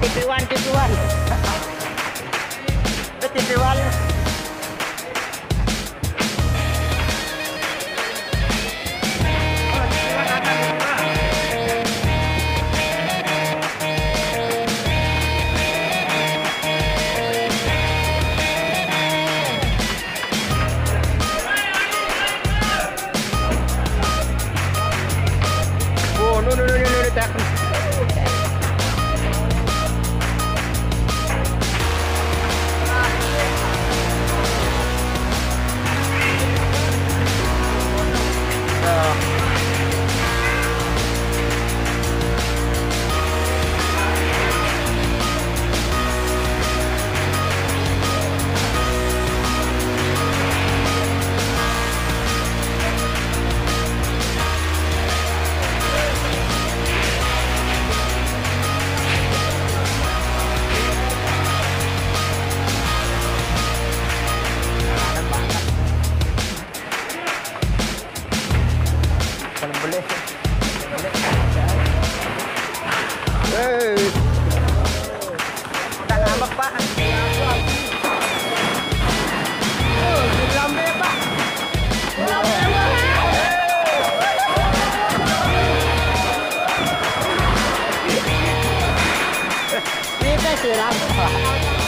51, 51. 51. 看出了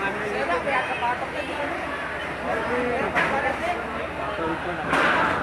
lah. Mas.